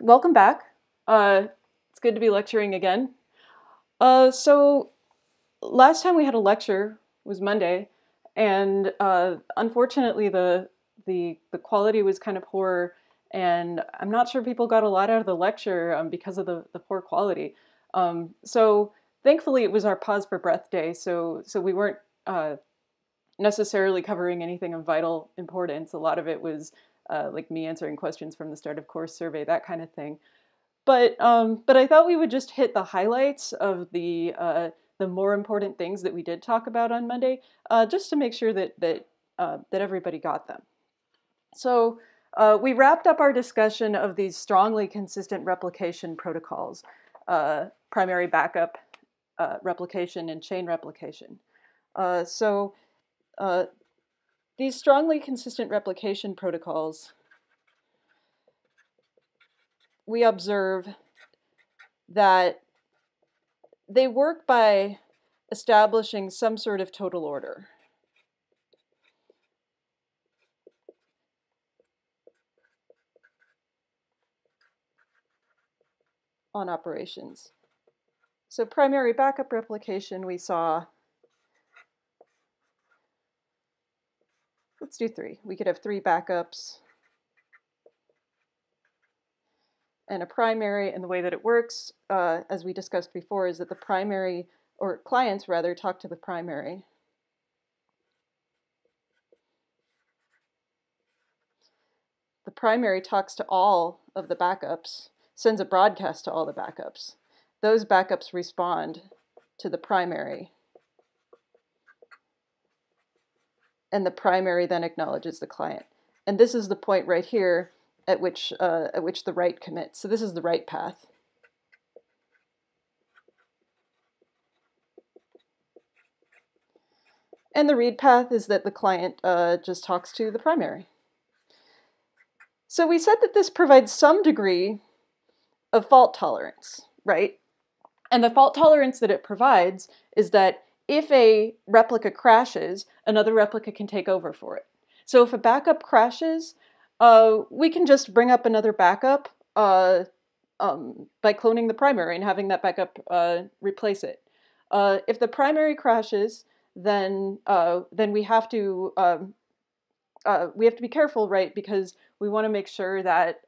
welcome back. Uh, it's good to be lecturing again. Uh, so last time we had a lecture was Monday, and uh, unfortunately the the the quality was kind of poor, and I'm not sure people got a lot out of the lecture um, because of the the poor quality. Um, so thankfully it was our pause for breath day, so so we weren't uh, necessarily covering anything of vital importance. A lot of it was uh, like me answering questions from the start of course survey, that kind of thing. But um, but I thought we would just hit the highlights of the uh, the more important things that we did talk about on Monday, uh, just to make sure that that uh, that everybody got them. So uh, we wrapped up our discussion of these strongly consistent replication protocols, uh, primary backup uh, replication and chain replication. so these strongly consistent replication protocols, we observe that they work by establishing some sort of total order. on operations. So primary backup replication we saw Let's do three. We could have three backups and a primary. And the way that it works, uh, as we discussed before, is that the primary, or clients rather, talk to the primary. The primary talks to all of the backups, sends a broadcast to all the backups. Those backups respond to the primary and the primary then acknowledges the client. And this is the point right here at which, uh, at which the write commits. So this is the write path. And the read path is that the client uh, just talks to the primary. So we said that this provides some degree of fault tolerance, right? And the fault tolerance that it provides is that if a replica crashes, another replica can take over for it. So if a backup crashes, uh, we can just bring up another backup uh, um, by cloning the primary and having that backup uh, replace it. Uh, if the primary crashes, then uh, then we have to um, uh, we have to be careful, right? Because we want to make sure that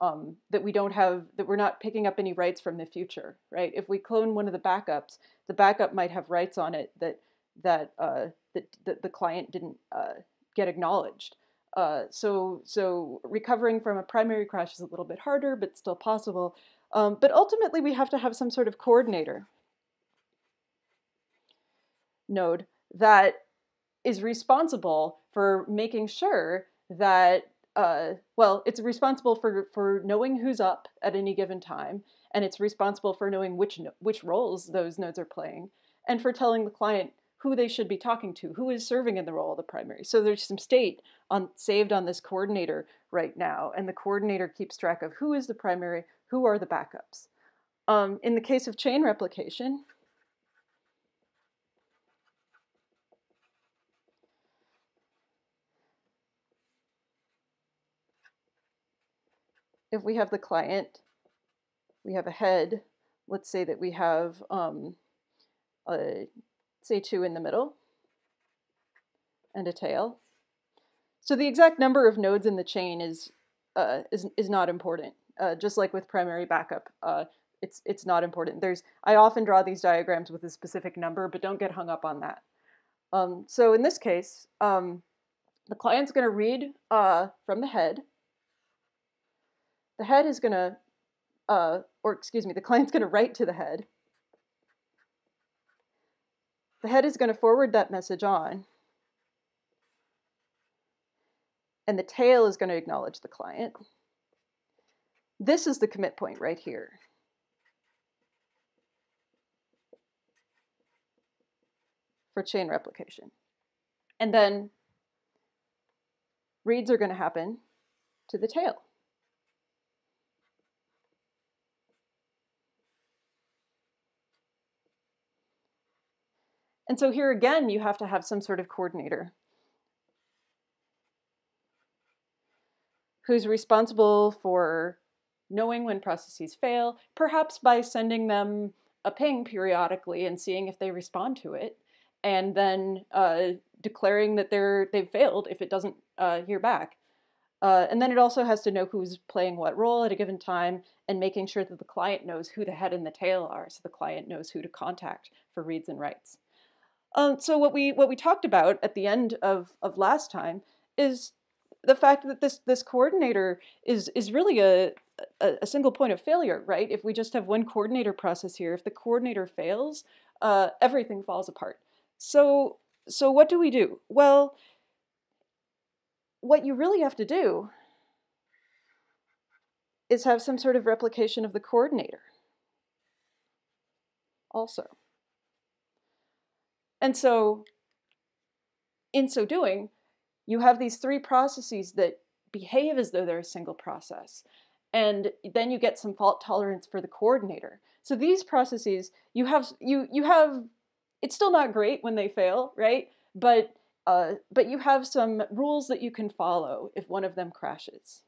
um, that we don't have that we're not picking up any writes from the future, right? If we clone one of the backups, the backup might have writes on it that that uh, that, that the client didn't uh, get acknowledged. Uh, so so recovering from a primary crash is a little bit harder, but still possible. Um, but ultimately, we have to have some sort of coordinator node that is responsible for making sure that uh, well, it's responsible for for knowing who's up at any given time, and it's responsible for knowing which which roles those nodes are playing, and for telling the client who they should be talking to, who is serving in the role of the primary. So there's some state on saved on this coordinator right now, and the coordinator keeps track of who is the primary, who are the backups. Um, in the case of chain replication, if we have the client, we have a head, let's say that we have, um, a, say two in the middle, and a tail. So the exact number of nodes in the chain is, uh, is, is not important. Uh, just like with primary backup, uh, it's, it's not important. There's, I often draw these diagrams with a specific number, but don't get hung up on that. Um, so in this case, um, the client's going to read uh, from the head, the head is going to, uh, or excuse me, the client's going to write to the head. The head is going to forward that message on. And the tail is going to acknowledge the client. This is the commit point right here. for chain replication. And then reads are going to happen to the tail. And so here again, you have to have some sort of coordinator who's responsible for knowing when processes fail, perhaps by sending them a ping periodically and seeing if they respond to it, and then uh, declaring that they're they've failed if it doesn't uh, hear back. Uh, and then it also has to know who's playing what role at a given time and making sure that the client knows who the head and the tail are so the client knows who to contact for reads and writes. Um, so what we what we talked about at the end of, of last time is the fact that this this coordinator is is really a, a, a single point of failure, right? If we just have one coordinator process here, if the coordinator fails, uh, everything falls apart. So so what do we do? Well, what you really have to do is have some sort of replication of the coordinator also. And so, in so doing, you have these three processes that behave as though they're a single process. And then you get some fault tolerance for the coordinator. So these processes, you have you you have it's still not great when they fail, right? But uh, but you have some rules that you can follow if one of them crashes.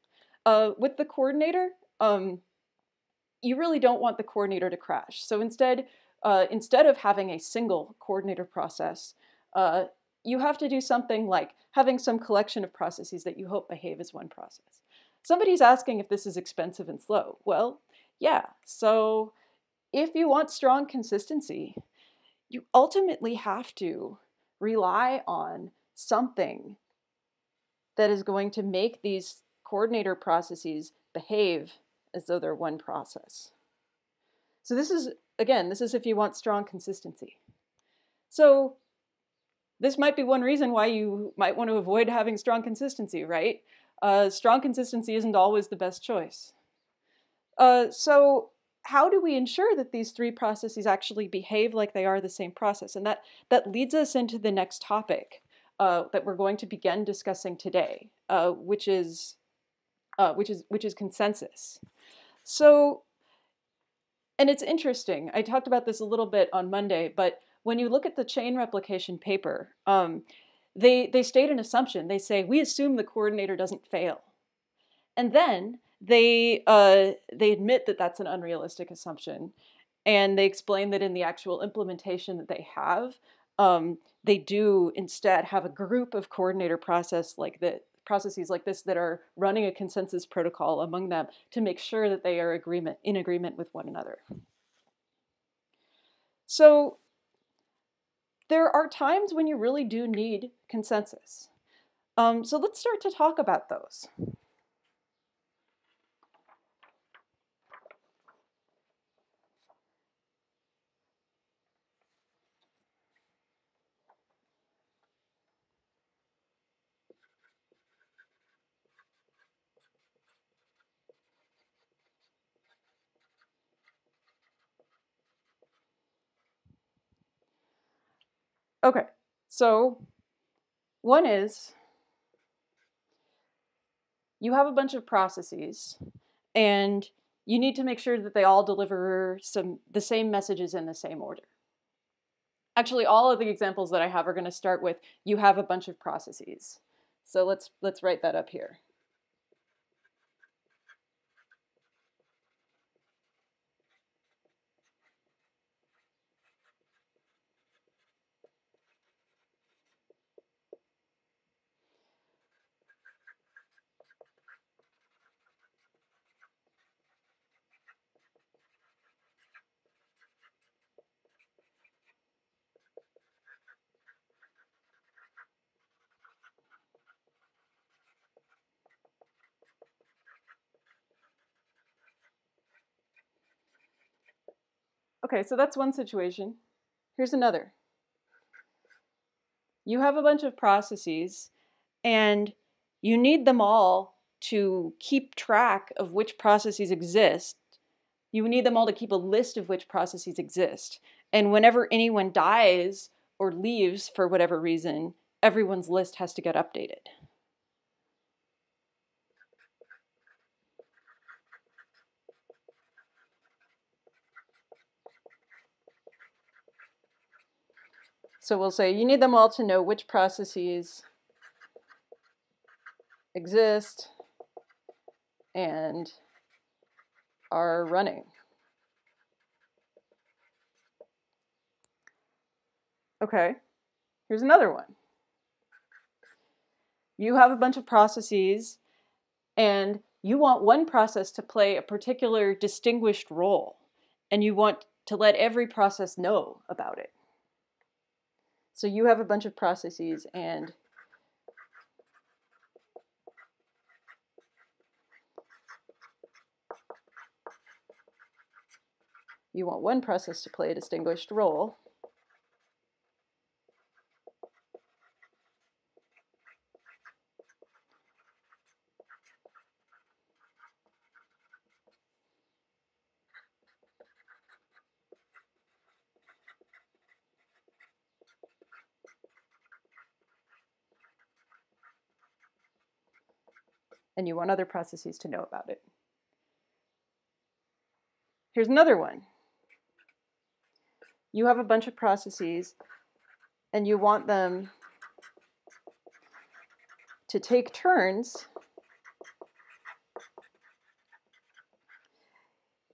Uh, with the coordinator, um, you really don't want the coordinator to crash. So instead, uh, instead of having a single coordinator process, uh, you have to do something like having some collection of processes that you hope behave as one process. Somebody's asking if this is expensive and slow. Well, yeah. So if you want strong consistency, you ultimately have to rely on something that is going to make these coordinator processes behave as though they're one process. So this is, again, this is if you want strong consistency. So this might be one reason why you might want to avoid having strong consistency, right? Uh, strong consistency isn't always the best choice. Uh, so how do we ensure that these three processes actually behave like they are the same process? And that, that leads us into the next topic uh, that we're going to begin discussing today, uh, which is uh, which is which is consensus. So, and it's interesting. I talked about this a little bit on Monday, but when you look at the chain replication paper, um, they they state an assumption. They say we assume the coordinator doesn't fail, and then they uh, they admit that that's an unrealistic assumption, and they explain that in the actual implementation that they have, um, they do instead have a group of coordinator process like that processes like this that are running a consensus protocol among them to make sure that they are agreement in agreement with one another. So there are times when you really do need consensus. Um, so let's start to talk about those. Okay, so one is you have a bunch of processes and you need to make sure that they all deliver some the same messages in the same order. Actually, all of the examples that I have are going to start with you have a bunch of processes. So let's let's write that up here. Okay, so that's one situation. Here's another. You have a bunch of processes and you need them all to keep track of which processes exist. You need them all to keep a list of which processes exist. And whenever anyone dies or leaves for whatever reason, everyone's list has to get updated. So we'll say you need them all to know which processes exist and are running. Okay, here's another one. You have a bunch of processes and you want one process to play a particular distinguished role and you want to let every process know about it. So you have a bunch of processes and you want one process to play a distinguished role. And you want other processes to know about it. Here's another one. You have a bunch of processes and you want them to take turns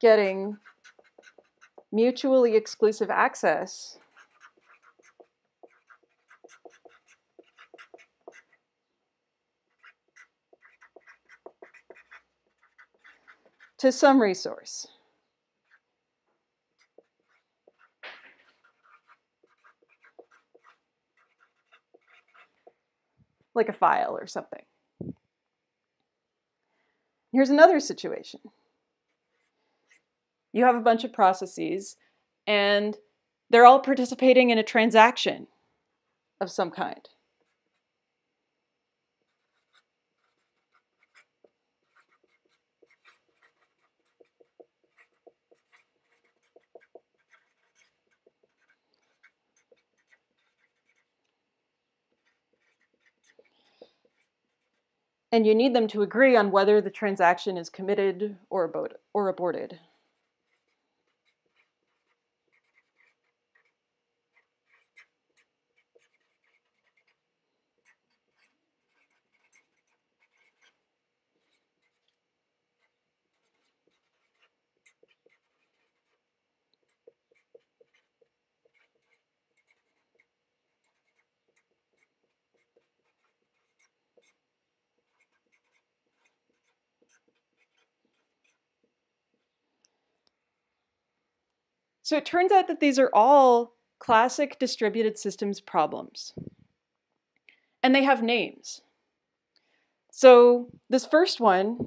getting mutually exclusive access to some resource. Like a file or something. Here's another situation. You have a bunch of processes and they're all participating in a transaction of some kind. And you need them to agree on whether the transaction is committed or, or aborted. So it turns out that these are all classic distributed systems problems. And they have names. So this first one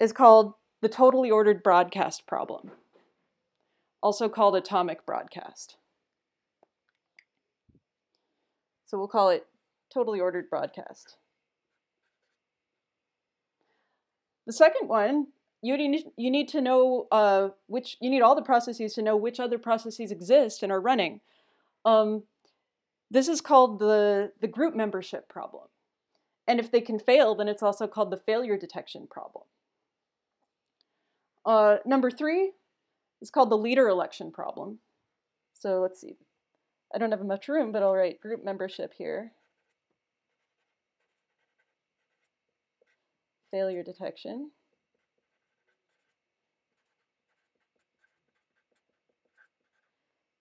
is called the totally ordered broadcast problem, also called atomic broadcast. So we'll call it totally ordered broadcast. The second one you need you need to know uh, which you need all the processes to know which other processes exist and are running. Um, this is called the the group membership problem, and if they can fail, then it's also called the failure detection problem. Uh, number three is called the leader election problem. So let's see. I don't have much room, but I'll write group membership here. Failure detection.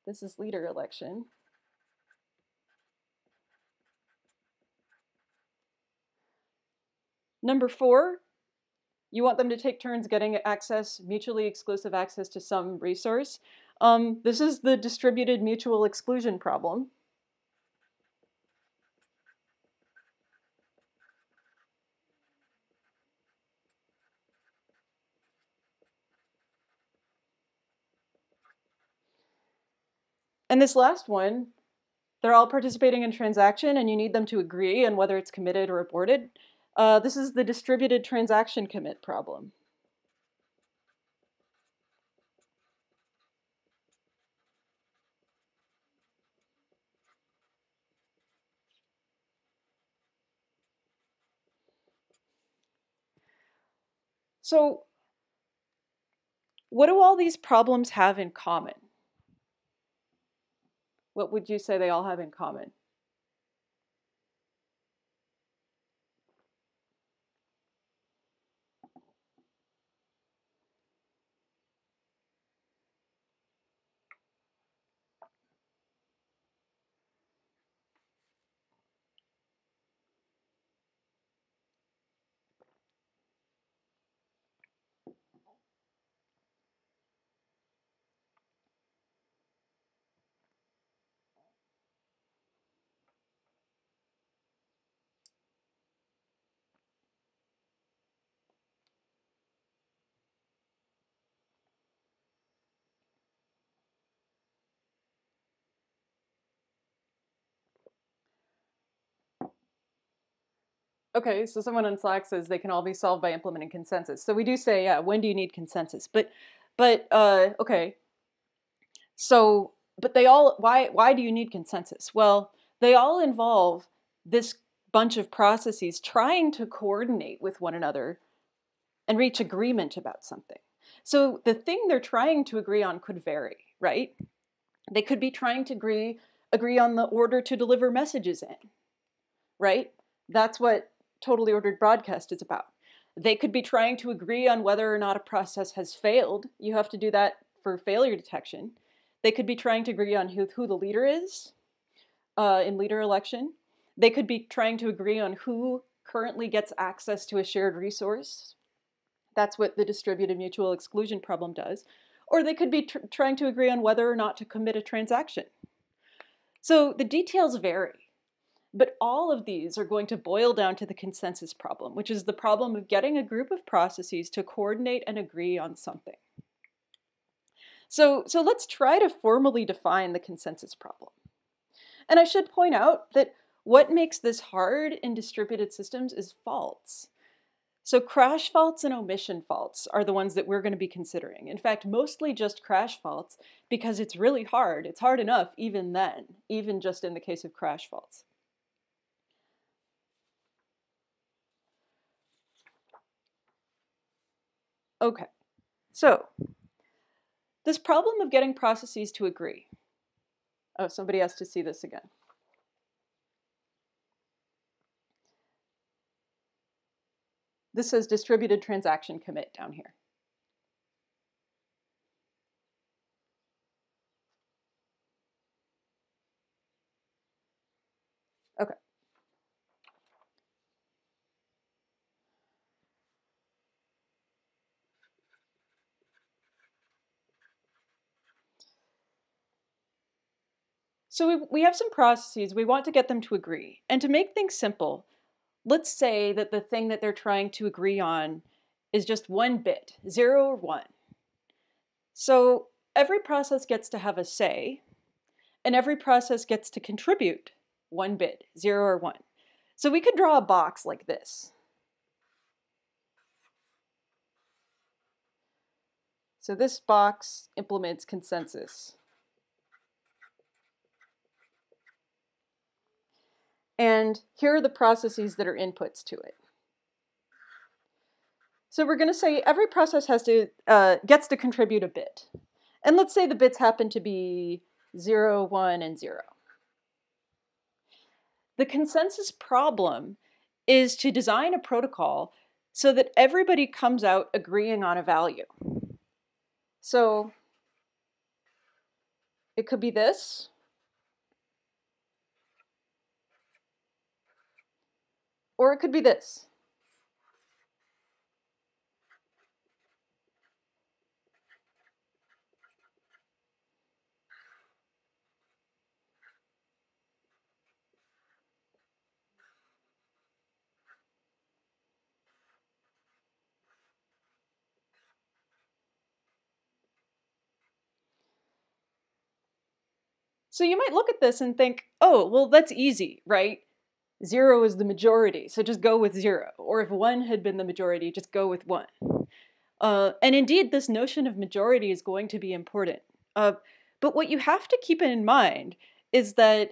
This is leader election. Number four, you want them to take turns getting access, mutually exclusive access to some resource. Um, this is the distributed mutual exclusion problem. And this last one, they're all participating in transaction and you need them to agree on whether it's committed or aborted. Uh, this is the distributed transaction commit problem. So what do all these problems have in common? What would you say they all have in common? Okay, so someone on Slack says they can all be solved by implementing consensus. So we do say, yeah, when do you need consensus? But, but uh, okay. So, but they all why why do you need consensus? Well, they all involve this bunch of processes trying to coordinate with one another and reach agreement about something. So the thing they're trying to agree on could vary, right? They could be trying to agree agree on the order to deliver messages in, right? That's what totally ordered broadcast is about. They could be trying to agree on whether or not a process has failed. You have to do that for failure detection. They could be trying to agree on who, who the leader is uh, in leader election. They could be trying to agree on who currently gets access to a shared resource. That's what the distributed mutual exclusion problem does. Or they could be tr trying to agree on whether or not to commit a transaction. So the details vary, but all of these are going to boil down to the consensus problem, which is the problem of getting a group of processes to coordinate and agree on something. So, so let's try to formally define the consensus problem. And I should point out that what makes this hard in distributed systems is faults. So crash faults and omission faults are the ones that we're going to be considering. In fact, mostly just crash faults because it's really hard. It's hard enough even then, even just in the case of crash faults. Okay, so this problem of getting processes to agree. Oh, somebody has to see this again. This says distributed transaction commit down here. Okay. So we, we have some processes, we want to get them to agree. And to make things simple, let's say that the thing that they're trying to agree on is just one bit, zero or one. So every process gets to have a say, and every process gets to contribute one bit, zero or one. So we could draw a box like this. So this box implements consensus. And here are the processes that are inputs to it. So we're going to say every process has to uh, gets to contribute a bit. And let's say the bits happen to be 0, 1, and 0. The consensus problem is to design a protocol so that everybody comes out agreeing on a value. So it could be this, Or it could be this. So you might look at this and think, oh, well, that's easy, right? Zero is the majority, so just go with zero. Or if one had been the majority, just go with one. Uh, and indeed, this notion of majority is going to be important. Uh, but what you have to keep in mind is that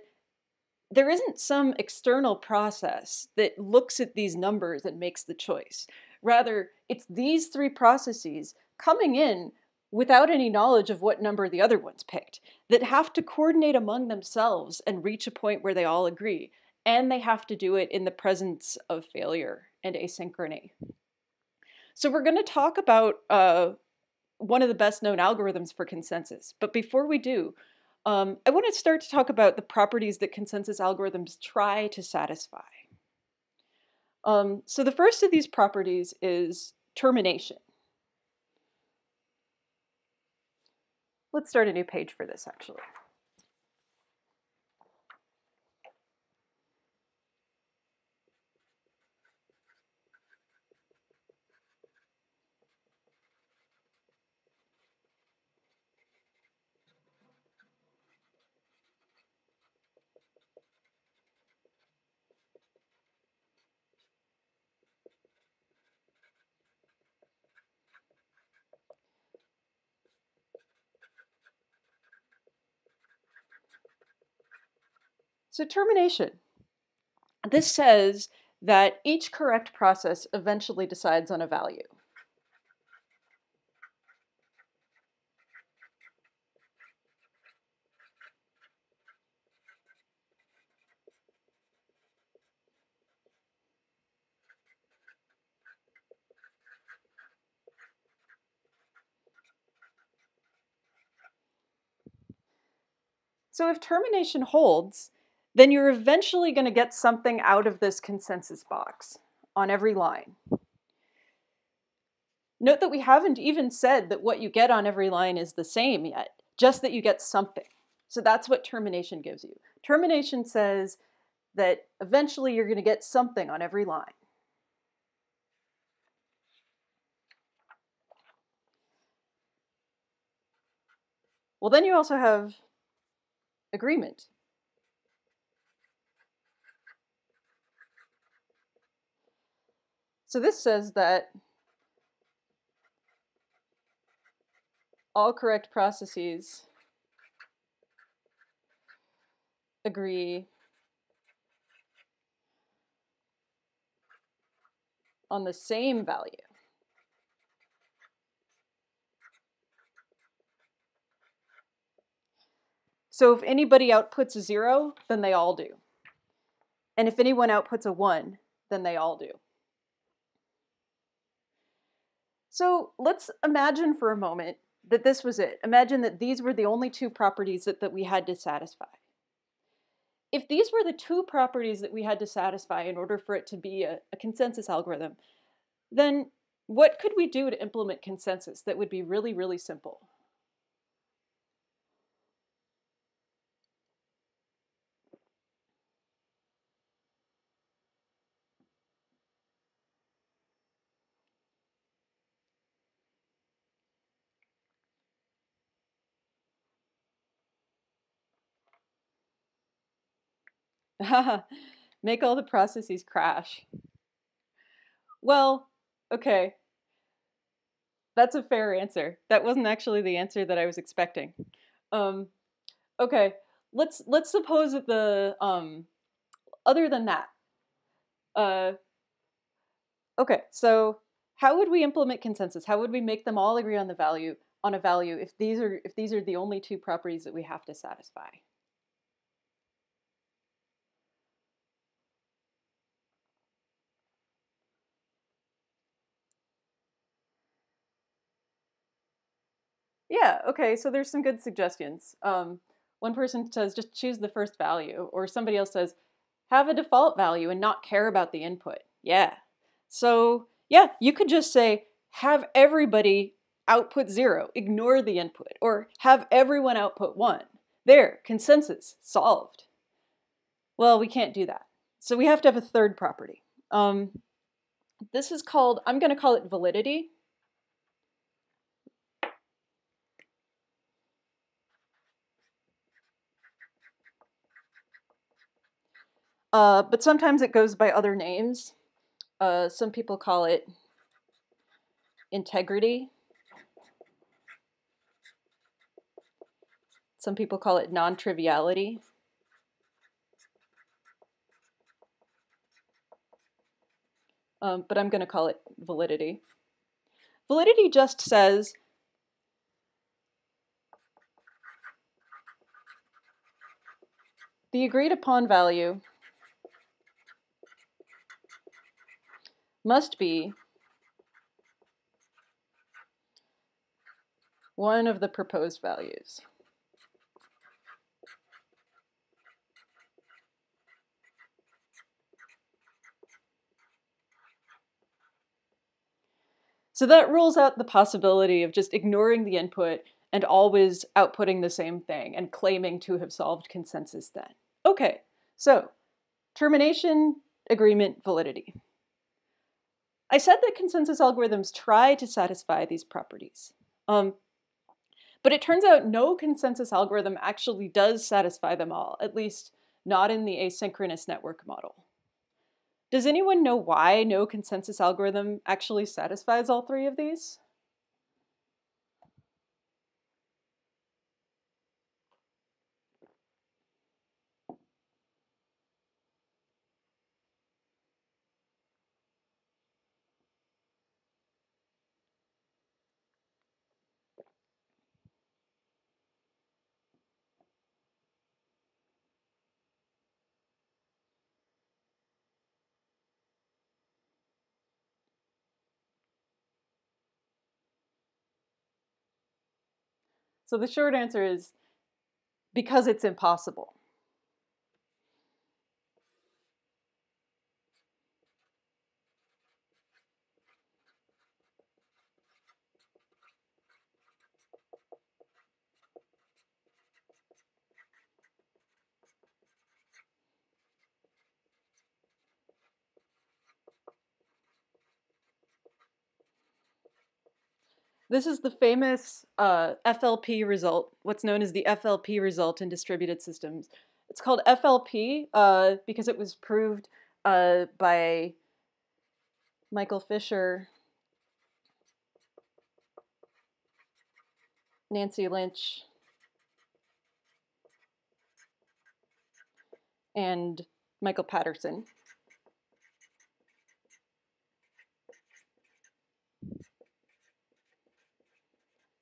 there isn't some external process that looks at these numbers and makes the choice. Rather, it's these three processes coming in without any knowledge of what number the other ones picked that have to coordinate among themselves and reach a point where they all agree and they have to do it in the presence of failure and asynchrony. So we're going to talk about uh, one of the best known algorithms for consensus. But before we do, um, I want to start to talk about the properties that consensus algorithms try to satisfy. Um, so the first of these properties is termination. Let's start a new page for this actually. So termination. This says that each correct process eventually decides on a value. So if termination holds, then you're eventually going to get something out of this consensus box on every line. Note that we haven't even said that what you get on every line is the same yet, just that you get something. So that's what termination gives you. Termination says that eventually you're going to get something on every line. Well, then you also have agreement. So this says that all correct processes agree on the same value. So if anybody outputs a zero, then they all do. And if anyone outputs a one, then they all do. So let's imagine for a moment that this was it. Imagine that these were the only two properties that, that we had to satisfy. If these were the two properties that we had to satisfy in order for it to be a, a consensus algorithm, then what could we do to implement consensus that would be really, really simple? Make all the processes crash. Well, okay. That's a fair answer. That wasn't actually the answer that I was expecting. Um, okay, let's let's suppose that the um, other than that. Uh, okay, so how would we implement consensus? How would we make them all agree on the value on a value if these are if these are the only two properties that we have to satisfy? Yeah, okay, so there's some good suggestions. Um, one person says just choose the first value, or somebody else says have a default value and not care about the input. Yeah. So, yeah, you could just say have everybody output zero, ignore the input, or have everyone output one. There, consensus, solved. Well, we can't do that. So we have to have a third property. Um, this is called, I'm going to call it validity. Uh, but sometimes it goes by other names. Uh, some people call it integrity. Some people call it non-triviality. Um, but I'm going to call it validity. Validity just says the agreed upon value must be one of the proposed values. So that rules out the possibility of just ignoring the input and always outputting the same thing and claiming to have solved consensus then. Okay, so termination, agreement, validity. I said that consensus algorithms try to satisfy these properties. Um, but it turns out no consensus algorithm actually does satisfy them all, at least not in the asynchronous network model. Does anyone know why no consensus algorithm actually satisfies all three of these? So the short answer is because it's impossible. This is the famous uh, FLP result, what's known as the FLP result in distributed systems. It's called FLP uh, because it was proved uh, by Michael Fischer, Nancy Lynch, and Michael Paterson.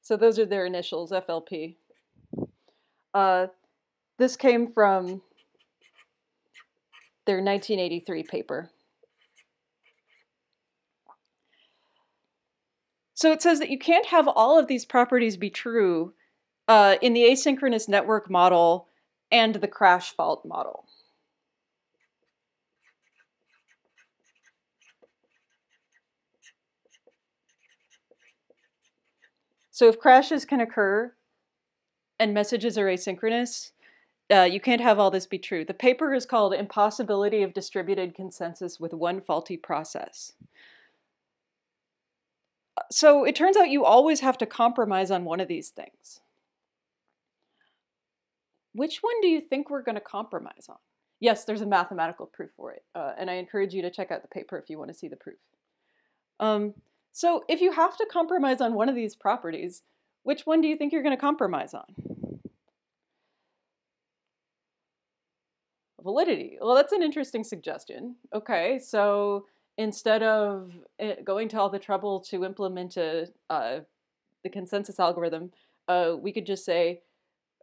So those are their initials, FLP. Uh, this came from their 1983 paper. So it says that you can't have all of these properties be true uh, in the asynchronous network model and the crash fault model. So if crashes can occur and messages are asynchronous, uh, you can't have all this be true. The paper is called Impossibility of Distributed Consensus with One Faulty Process. So it turns out you always have to compromise on one of these things. Which one do you think we're going to compromise on? Yes, there's a mathematical proof for it, uh, and I encourage you to check out the paper if you want to see the proof. Um, so if you have to compromise on one of these properties, which one do you think you're going to compromise on? Validity. Well, that's an interesting suggestion. Okay, so instead of eh, going to all the trouble to implement a, uh, the consensus algorithm, uh, we could just say,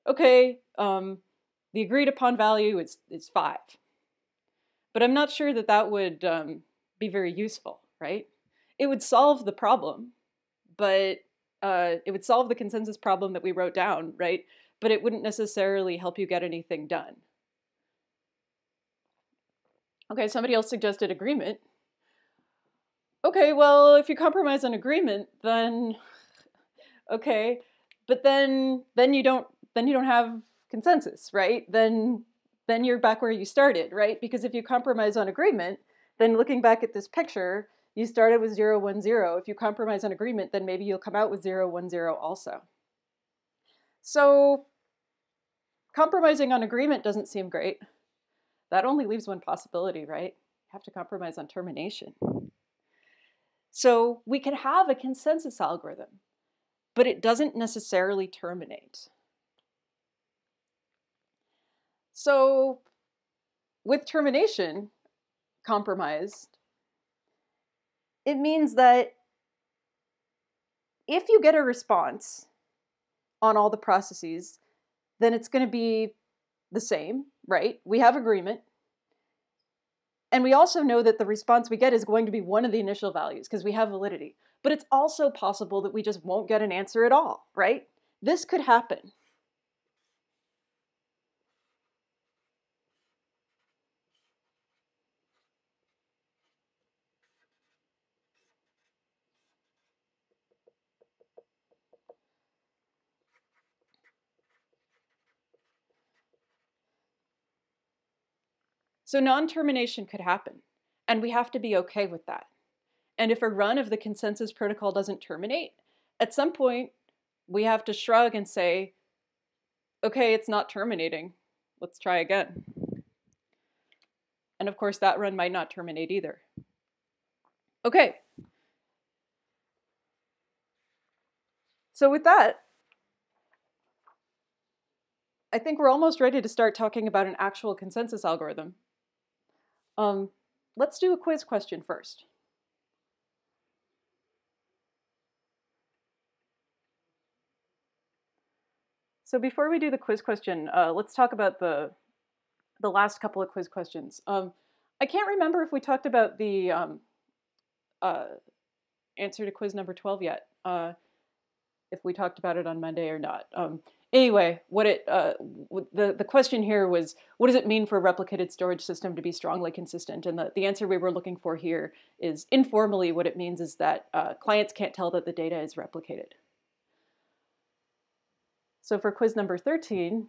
okay, um, the agreed upon value is, is five. But I'm not sure that that would um, be very useful, right? It would solve the problem, but uh, it would solve the consensus problem that we wrote down, right? But it wouldn't necessarily help you get anything done. Okay, somebody else suggested agreement. Okay, well, if you compromise on agreement, then okay, but then then you don't then you don't have consensus, right? Then then you're back where you started, right? Because if you compromise on agreement, then looking back at this picture, you started with 0, 1, 0. If you compromise on agreement, then maybe you'll come out with 0, 1, 0 also. So compromising on agreement doesn't seem great. That only leaves one possibility, right? You have to compromise on termination. So we can have a consensus algorithm, but it doesn't necessarily terminate. So with termination compromise, it means that if you get a response on all the processes, then it's going to be the same, right? We have agreement. And we also know that the response we get is going to be one of the initial values because we have validity. But it's also possible that we just won't get an answer at all, right? This could happen. So non-termination could happen, and we have to be okay with that. And if a run of the consensus protocol doesn't terminate, at some point we have to shrug and say, okay, it's not terminating. Let's try again. And of course, that run might not terminate either. Okay. So with that, I think we're almost ready to start talking about an actual consensus algorithm. Um, let's do a quiz question first. So before we do the quiz question, uh, let's talk about the the last couple of quiz questions. Um, I can't remember if we talked about the um, uh, answer to quiz number 12 yet. Uh, if we talked about it on Monday or not. Um, anyway, what it uh, the the question here was, what does it mean for a replicated storage system to be strongly consistent? And the, the answer we were looking for here is informally, what it means is that uh, clients can't tell that the data is replicated. So for quiz number 13,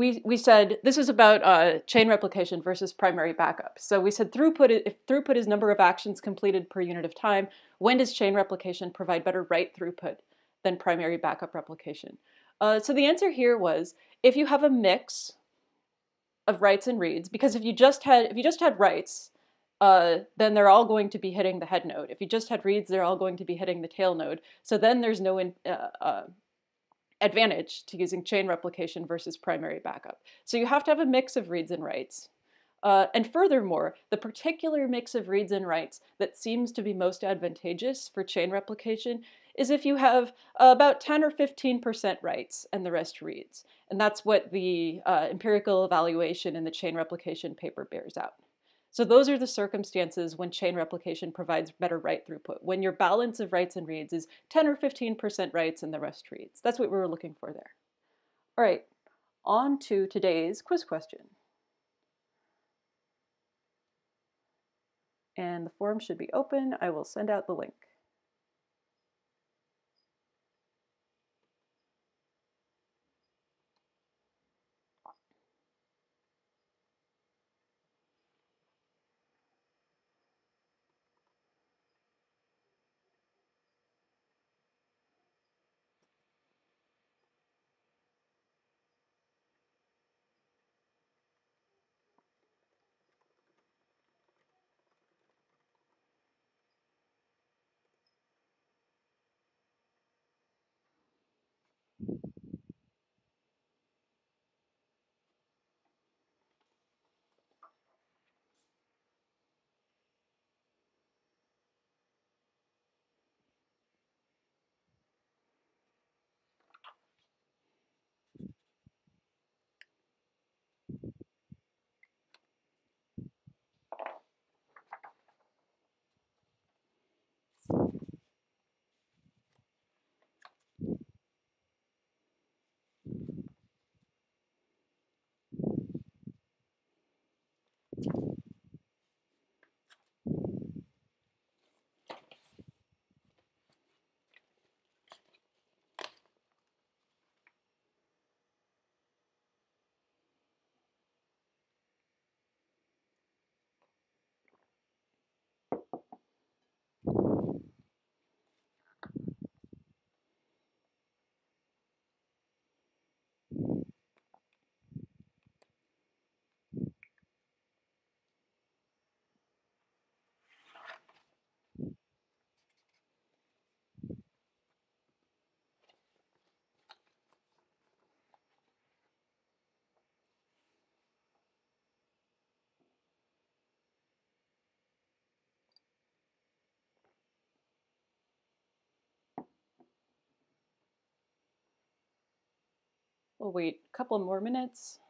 we, we said this is about uh, chain replication versus primary backup. So we said throughput, if throughput is number of actions completed per unit of time, when does chain replication provide better write throughput than primary backup replication? Uh, so the answer here was if you have a mix of writes and reads, because if you just had if you just had writes, uh, then they're all going to be hitting the head node. If you just had reads, they're all going to be hitting the tail node. So then there's no in, uh, uh advantage to using chain replication versus primary backup. So you have to have a mix of reads and writes. Uh, and furthermore, the particular mix of reads and writes that seems to be most advantageous for chain replication is if you have uh, about 10 or 15% writes and the rest reads. And that's what the uh, empirical evaluation in the chain replication paper bears out. So those are the circumstances when chain replication provides better write throughput, when your balance of writes and reads is 10 or 15% writes and the rest reads. That's what we were looking for there. All right, on to today's quiz question. And the form should be open. I will send out the link. We'll wait a couple more minutes.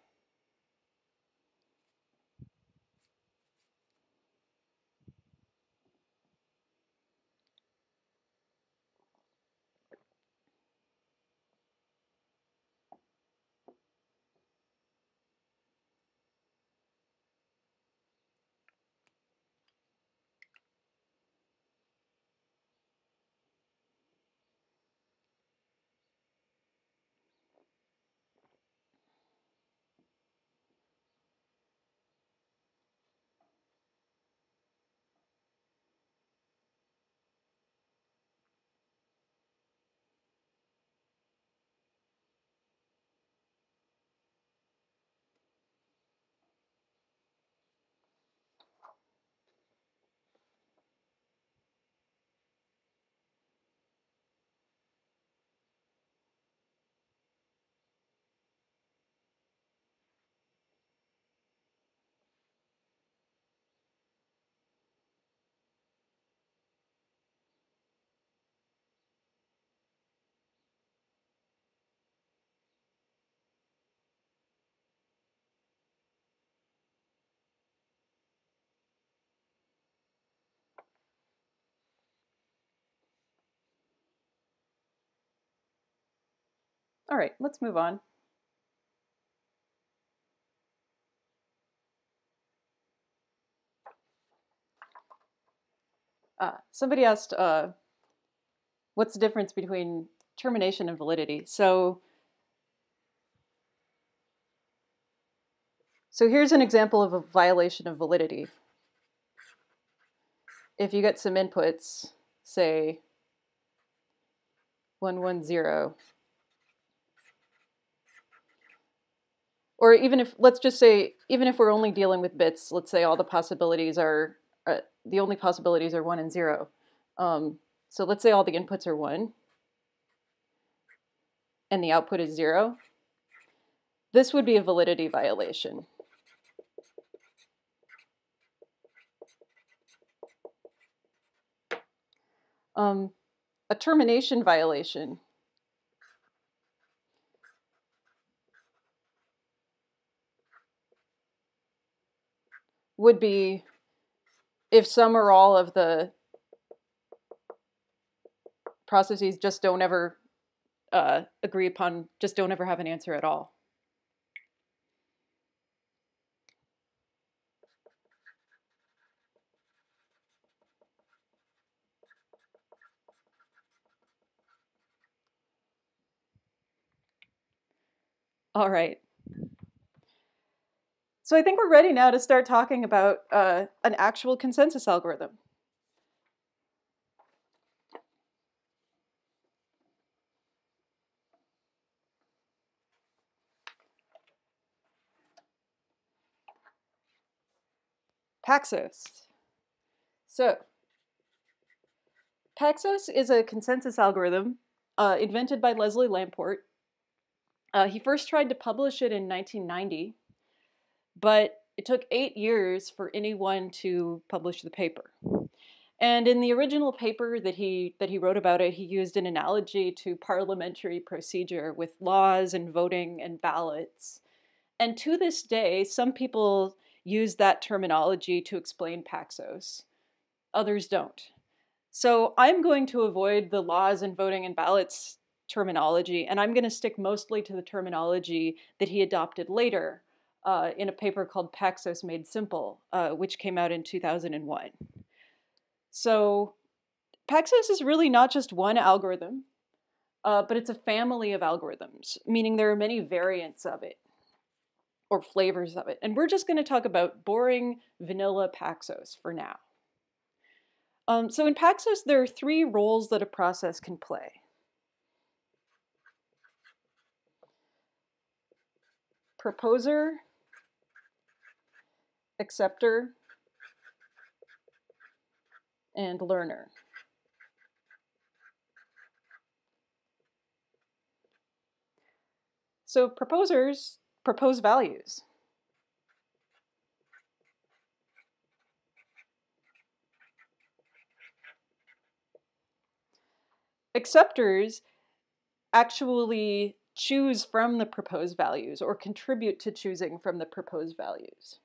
All right, let's move on. Uh, somebody asked, uh, what's the difference between termination and validity? So, so here's an example of a violation of validity. If you get some inputs, say 110, or even if, let's just say, even if we're only dealing with bits, let's say all the possibilities are uh, the only possibilities are 1 and 0. Um, so let's say all the inputs are 1 and the output is 0. This would be a validity violation. Um, a termination violation would be if some or all of the processes just don't ever uh, agree upon, just don't ever have an answer at all. All right. So I think we're ready now to start talking about uh, an actual consensus algorithm. Paxos. So, Paxos is a consensus algorithm uh, invented by Leslie Lamport. Uh, he first tried to publish it in 1990 but it took eight years for anyone to publish the paper. And in the original paper that he that he wrote about it, he used an analogy to parliamentary procedure with laws and voting and ballots. And to this day, some people use that terminology to explain Paxos. Others don't. So I'm going to avoid the laws and voting and ballots terminology, and I'm going to stick mostly to the terminology that he adopted later, uh, in a paper called Paxos Made Simple, uh, which came out in 2001. So Paxos is really not just one algorithm, uh, but it's a family of algorithms, meaning there are many variants of it or flavors of it. And we're just going to talk about boring vanilla Paxos for now. Um, so in Paxos, there are three roles that a process can play. Proposer, acceptor, and learner. So proposers propose values. Acceptors actually choose from the proposed values or contribute to choosing from the proposed values.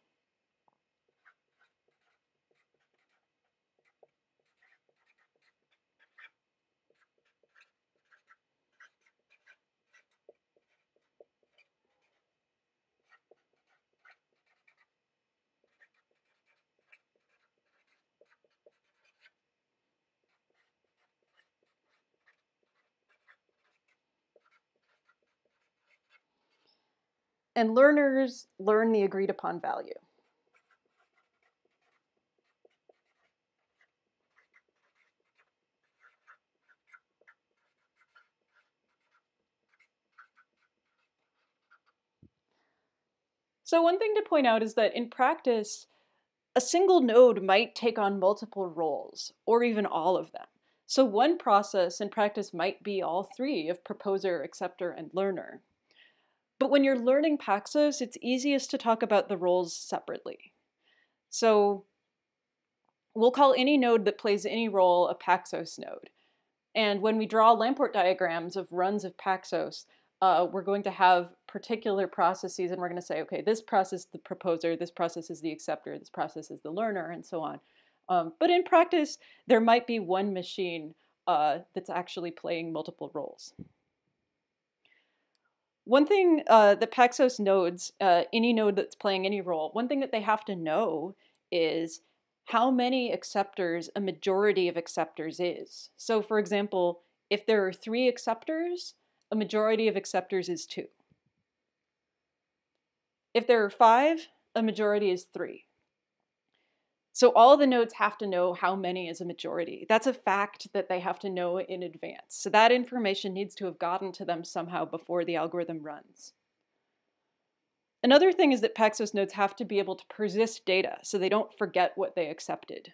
And learners learn the agreed upon value. So one thing to point out is that in practice, a single node might take on multiple roles, or even all of them. So one process in practice might be all three of proposer, acceptor, and learner. But when you're learning Paxos, it's easiest to talk about the roles separately. So we'll call any node that plays any role a Paxos node. And when we draw Lamport diagrams of runs of Paxos, uh, we're going to have particular processes and we're going to say, okay, this process is the proposer, this process is the acceptor, this process is the learner, and so on. Um, but in practice, there might be one machine uh, that's actually playing multiple roles. One thing uh, the Paxos nodes, uh, any node that's playing any role, one thing that they have to know is how many acceptors a majority of acceptors is. So for example, if there are three acceptors, a majority of acceptors is two. If there are five, a majority is three. So all the nodes have to know how many is a majority. That's a fact that they have to know in advance. So that information needs to have gotten to them somehow before the algorithm runs. Another thing is that Paxos nodes have to be able to persist data so they don't forget what they accepted.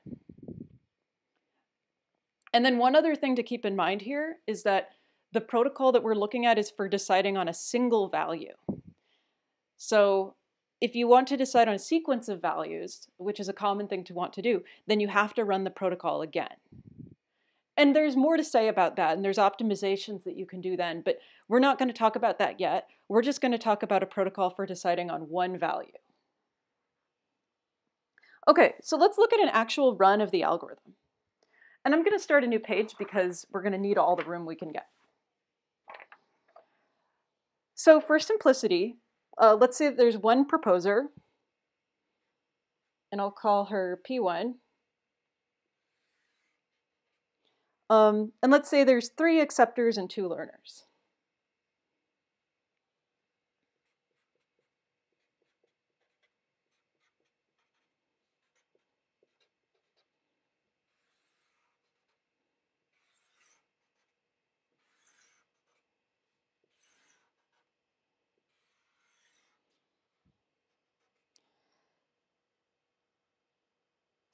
And then one other thing to keep in mind here is that the protocol that we're looking at is for deciding on a single value. So if you want to decide on a sequence of values, which is a common thing to want to do, then you have to run the protocol again. And there's more to say about that, and there's optimizations that you can do then, but we're not going to talk about that yet. We're just going to talk about a protocol for deciding on one value. Okay, so let's look at an actual run of the algorithm. And I'm going to start a new page because we're going to need all the room we can get. So for simplicity, uh, let's say there's one proposer, and I'll call her P1. Um, and let's say there's three acceptors and two learners.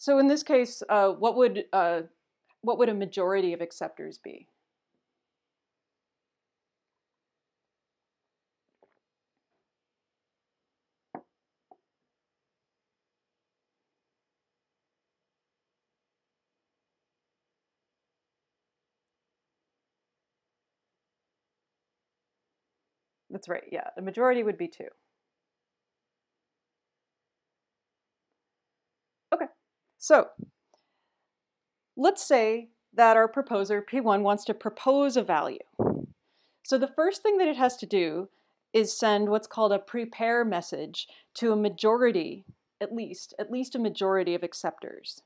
So in this case, uh, what would uh, what would a majority of acceptors be? That's right, yeah. The majority would be two. So let's say that our proposer, P1, wants to propose a value. So the first thing that it has to do is send what's called a prepare message to a majority, at least, at least a majority of acceptors.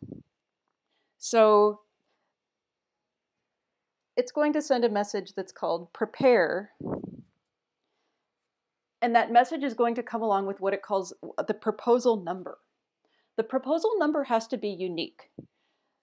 So it's going to send a message that's called prepare, and that message is going to come along with what it calls the proposal number the proposal number has to be unique.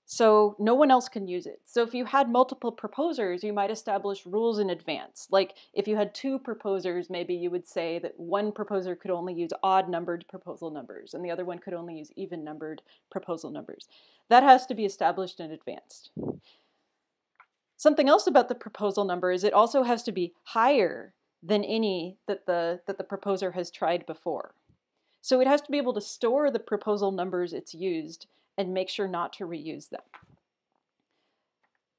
So no one else can use it. So if you had multiple proposers, you might establish rules in advance. Like if you had two proposers, maybe you would say that one proposer could only use odd numbered proposal numbers and the other one could only use even numbered proposal numbers. That has to be established in advance. Something else about the proposal number is it also has to be higher than any that the, that the proposer has tried before. So it has to be able to store the proposal numbers it's used and make sure not to reuse them.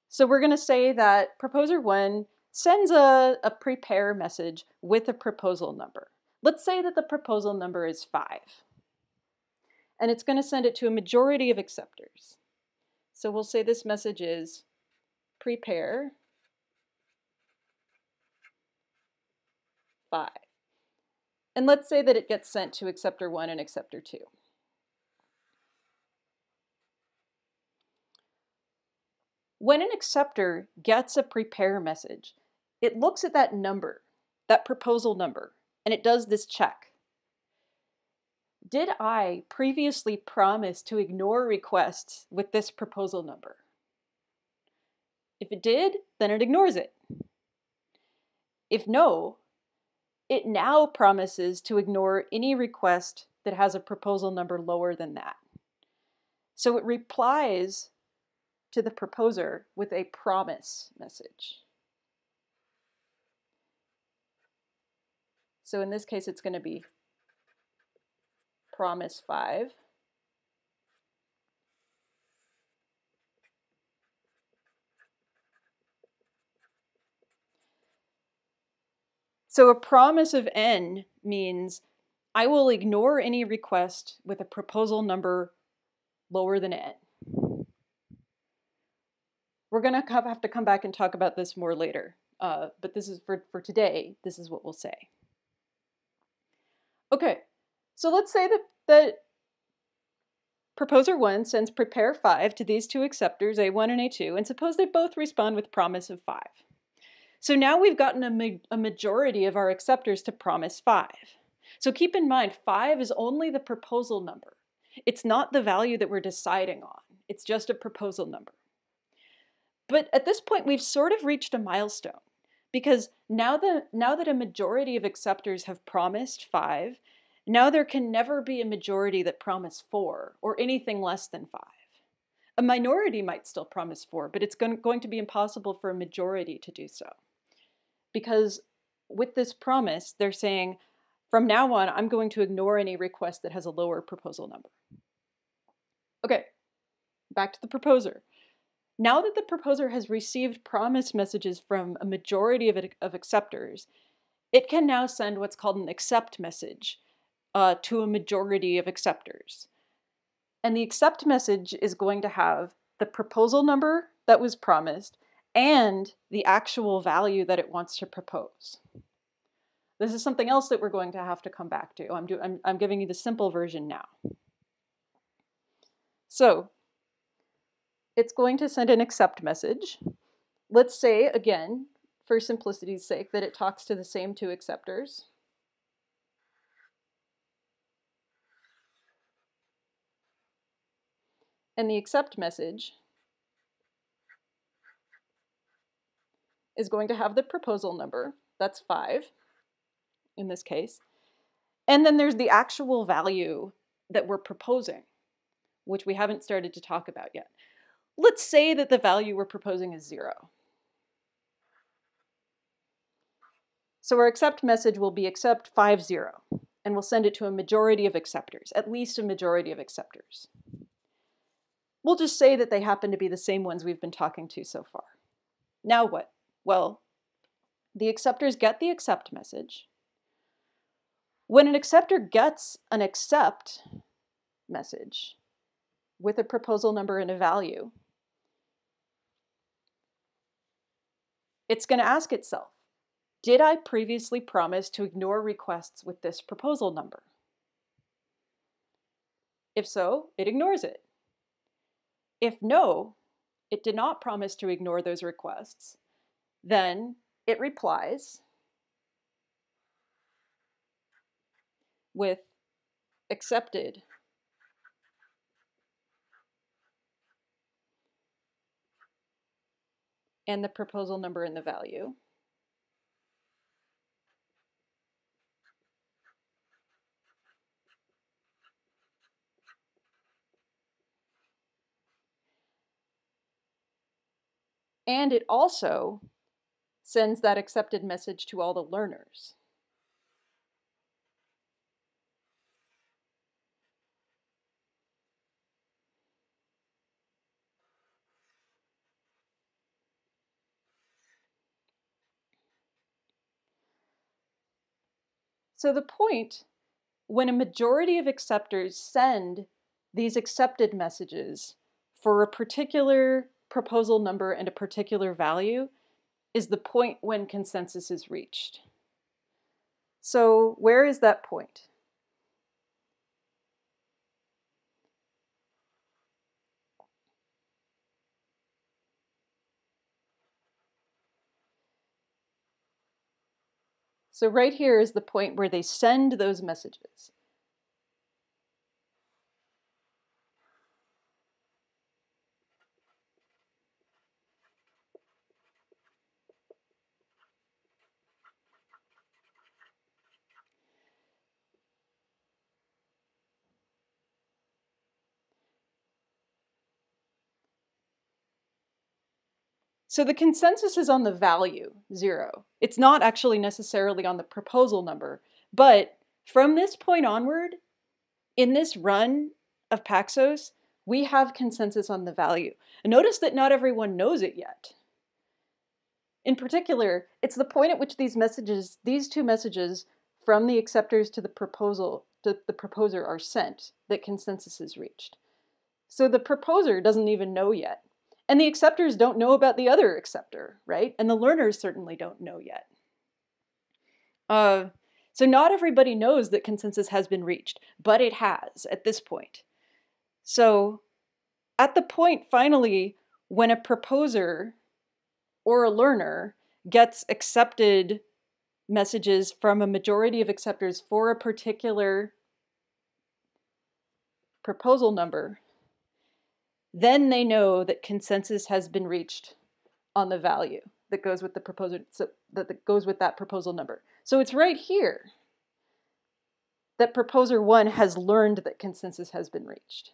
So we're going to say that proposer 1 sends a, a prepare message with a proposal number. Let's say that the proposal number is 5. And it's going to send it to a majority of acceptors. So we'll say this message is prepare 5. And let's say that it gets sent to acceptor 1 and acceptor 2. When an acceptor gets a prepare message, it looks at that number, that proposal number, and it does this check. Did I previously promise to ignore requests with this proposal number? If it did, then it ignores it. If no, it now promises to ignore any request that has a proposal number lower than that. So it replies to the proposer with a promise message. So in this case, it's going to be promise 5. So a promise of n means I will ignore any request with a proposal number lower than n. We're going to have to come back and talk about this more later, uh, but this is for, for today, this is what we'll say. Okay, so let's say that, that proposer 1 sends prepare 5 to these two acceptors, A1 and A2, and suppose they both respond with promise of 5. So now we've gotten a, ma a majority of our acceptors to promise 5. So keep in mind, 5 is only the proposal number. It's not the value that we're deciding on. It's just a proposal number. But at this point, we've sort of reached a milestone because now that, now that a majority of acceptors have promised 5, now there can never be a majority that promise 4 or anything less than 5. A minority might still promise 4, but it's going to be impossible for a majority to do so. Because with this promise, they're saying, from now on, I'm going to ignore any request that has a lower proposal number. Okay, back to the proposer. Now that the proposer has received promise messages from a majority of, of acceptors, it can now send what's called an accept message uh, to a majority of acceptors. And the accept message is going to have the proposal number that was promised and the actual value that it wants to propose. This is something else that we're going to have to come back to. I'm, do, I'm, I'm giving you the simple version now. So it's going to send an accept message. Let's say, again, for simplicity's sake, that it talks to the same two acceptors. And the accept message is going to have the proposal number, that's 5 in this case. And then there's the actual value that we're proposing, which we haven't started to talk about yet. Let's say that the value we're proposing is 0. So our accept message will be accept 5, 0, and we'll send it to a majority of acceptors, at least a majority of acceptors. We'll just say that they happen to be the same ones we've been talking to so far. Now what? Well, the acceptors get the accept message. When an acceptor gets an accept message with a proposal number and a value, it's going to ask itself, did I previously promise to ignore requests with this proposal number? If so, it ignores it. If no, it did not promise to ignore those requests, then it replies with accepted and the proposal number and the value. And it also sends that accepted message to all the learners. So the point, when a majority of acceptors send these accepted messages for a particular proposal number and a particular value, is the point when consensus is reached. So where is that point? So right here is the point where they send those messages. So the consensus is on the value, zero. It's not actually necessarily on the proposal number, but from this point onward, in this run of Paxos, we have consensus on the value. Notice that not everyone knows it yet. In particular, it's the point at which these messages, these two messages from the acceptors to the proposal, to the proposer are sent that consensus is reached. So the proposer doesn't even know yet. And the acceptors don't know about the other acceptor, right? And the learners certainly don't know yet. Uh, So not everybody knows that consensus has been reached, but it has at this point. So at the point finally when a proposer or a learner gets accepted messages from a majority of acceptors for a particular proposal number, then they know that consensus has been reached on the value that goes with the proposal that goes with that proposal number. So it's right here that proposer one has learned that consensus has been reached.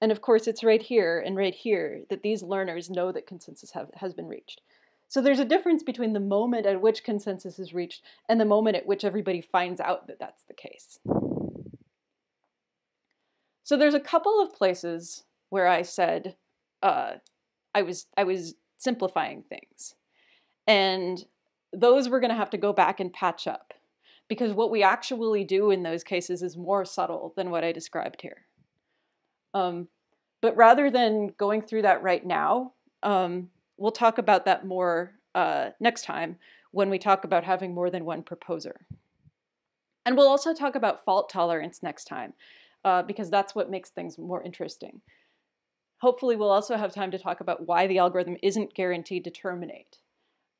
And of course, it's right here and right here that these learners know that consensus have, has been reached. So there's a difference between the moment at which consensus is reached and the moment at which everybody finds out that that's the case. So there's a couple of places where I said uh, I was I was simplifying things, and those we're going to have to go back and patch up because what we actually do in those cases is more subtle than what I described here. Um, but rather than going through that right now, um, we'll talk about that more uh, next time when we talk about having more than one proposer. And we'll also talk about fault tolerance next time uh, because that's what makes things more interesting. Hopefully, we'll also have time to talk about why the algorithm isn't guaranteed to terminate.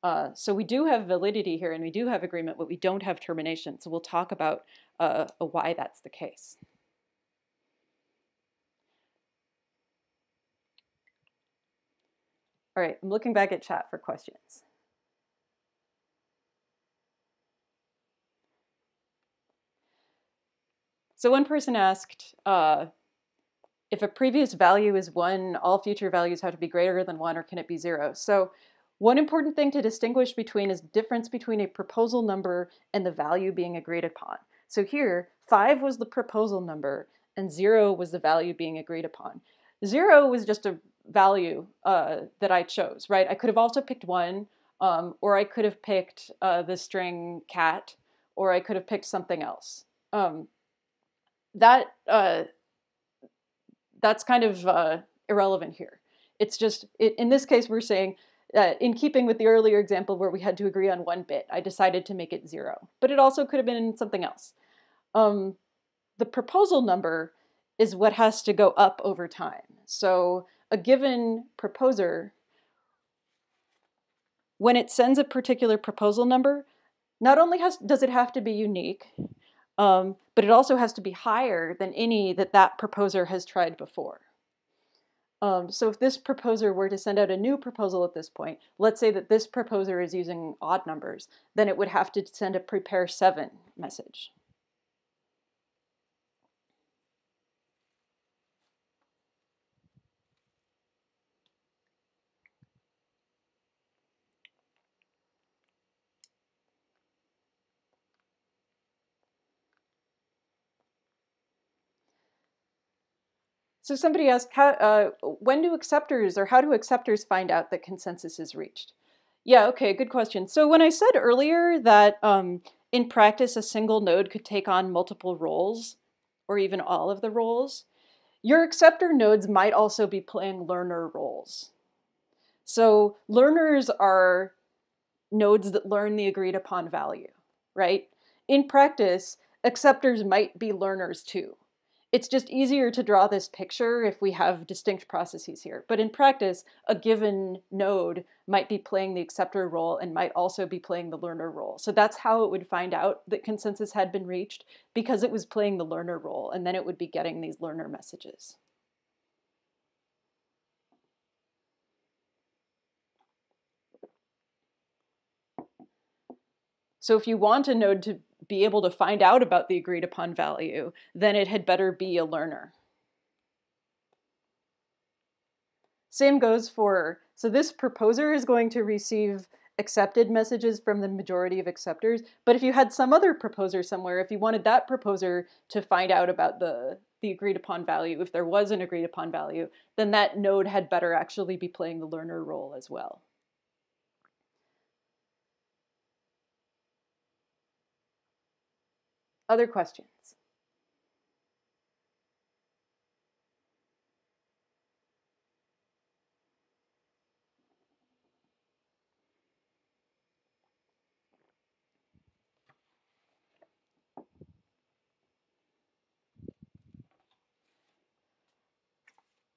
Uh, so we do have validity here and we do have agreement, but we don't have termination. So we'll talk about uh, why that's the case. All right, I'm looking back at chat for questions. So one person asked, uh, if a previous value is one, all future values have to be greater than one, or can it be zero? So one important thing to distinguish between is difference between a proposal number and the value being agreed upon. So here, five was the proposal number and zero was the value being agreed upon. Zero was just a value uh, that I chose, right? I could have also picked one, um, or I could have picked uh, the string cat, or I could have picked something else. Um, that uh, that's kind of uh, irrelevant here. It's just it, in this case we're saying in keeping with the earlier example where we had to agree on one bit, I decided to make it zero, but it also could have been something else. Um, the proposal number is what has to go up over time. So a given proposer, when it sends a particular proposal number, not only has, does it have to be unique, um, but it also has to be higher than any that that proposer has tried before. Um, so if this proposer were to send out a new proposal at this point, let's say that this proposer is using odd numbers, then it would have to send a prepare 7 message. So somebody asked, how, uh, when do acceptors or how do acceptors find out that consensus is reached? Yeah, okay, good question. So when I said earlier that um, in practice a single node could take on multiple roles, or even all of the roles, your acceptor nodes might also be playing learner roles. So learners are nodes that learn the agreed upon value, right? In practice, acceptors might be learners too it's just easier to draw this picture if we have distinct processes here. But in practice, a given node might be playing the acceptor role and might also be playing the learner role. So that's how it would find out that consensus had been reached because it was playing the learner role and then it would be getting these learner messages. So if you want a node to be able to find out about the agreed upon value, then it had better be a learner. Same goes for, so this proposer is going to receive accepted messages from the majority of acceptors, but if you had some other proposer somewhere, if you wanted that proposer to find out about the, the agreed upon value, if there was an agreed upon value, then that node had better actually be playing the learner role as well. Other questions?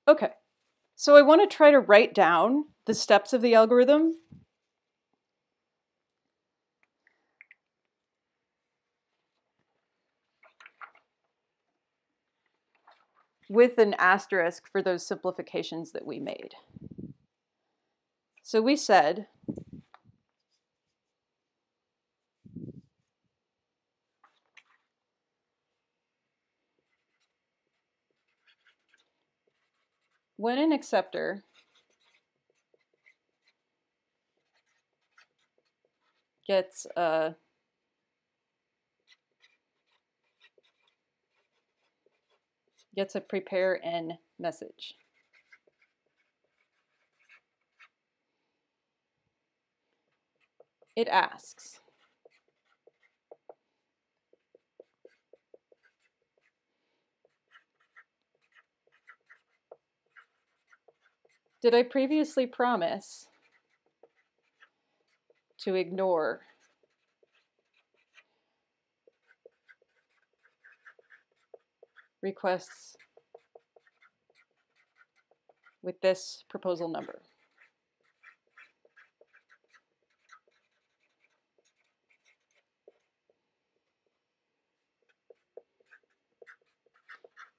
Okay, so I want to try to write down the steps of the algorithm with an asterisk for those simplifications that we made. So we said when an acceptor gets a gets a prepare n message. It asks, Did I previously promise to ignore requests with this proposal number?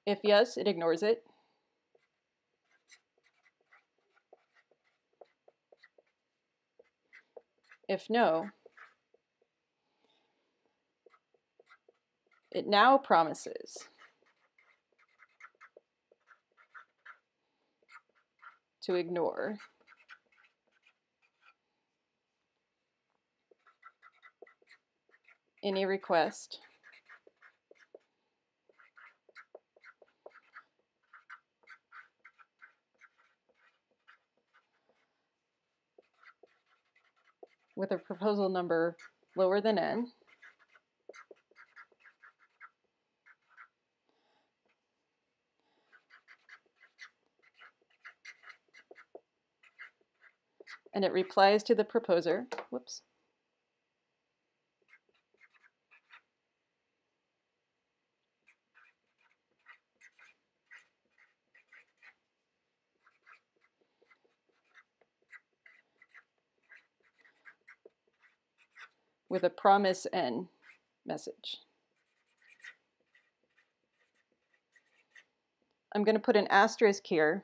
If yes, it ignores it. If no, it now promises to ignore any request with a proposal number lower than n. And it replies to the proposer. Whoops. with a promise n message. I'm going to put an asterisk here.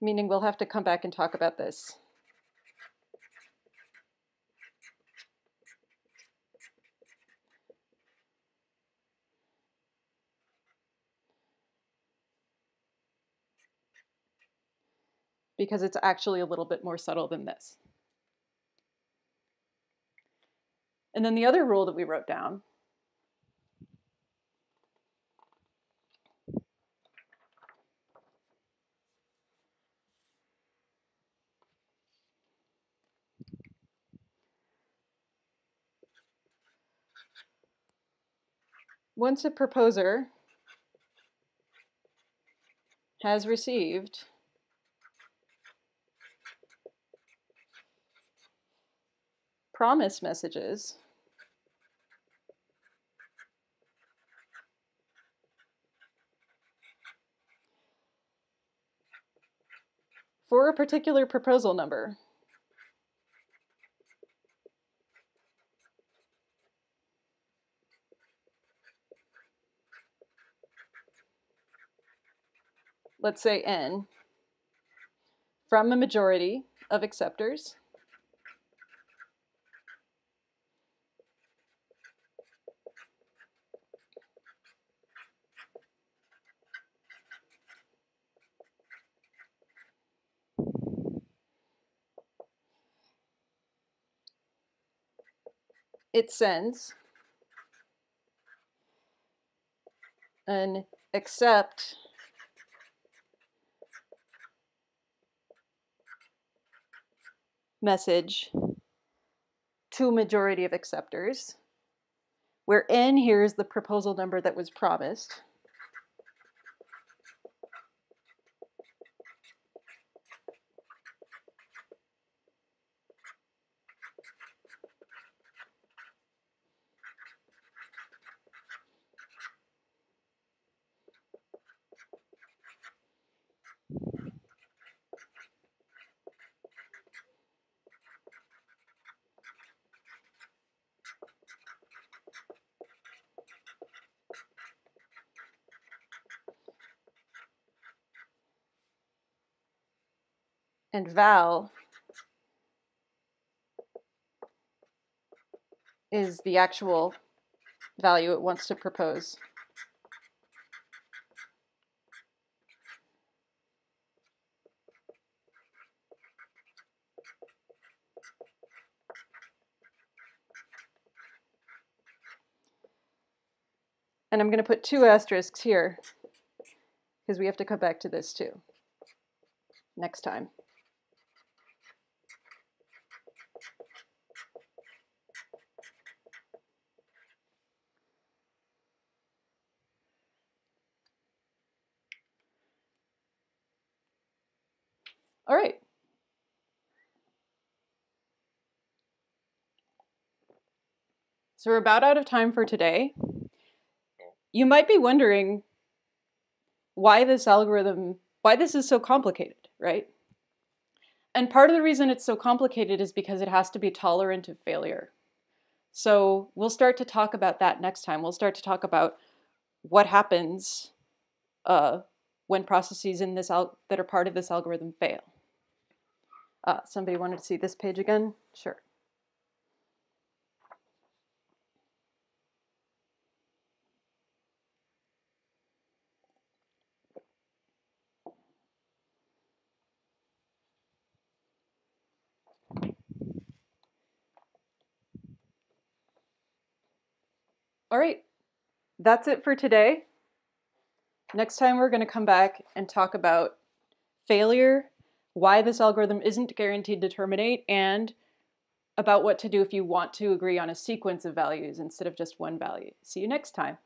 Meaning we'll have to come back and talk about this. because it's actually a little bit more subtle than this. And then the other rule that we wrote down once a proposer has received promise messages. For a particular proposal number. Let's say n, from a majority of acceptors. it sends an accept message to majority of acceptors, where n here is the proposal number that was promised. And val is the actual value it wants to propose. And I'm going to put two asterisks here because we have to come back to this too next time. All right. So we're about out of time for today. You might be wondering why this algorithm, why this is so complicated, right? And part of the reason it's so complicated is because it has to be tolerant of failure. So we'll start to talk about that next time. We'll start to talk about what happens uh, when processes in this that are part of this algorithm fail. Uh, somebody wanted to see this page again? Sure. All right, that's it for today. Next time we're going to come back and talk about failure why this algorithm isn't guaranteed to terminate, and about what to do if you want to agree on a sequence of values instead of just one value. See you next time.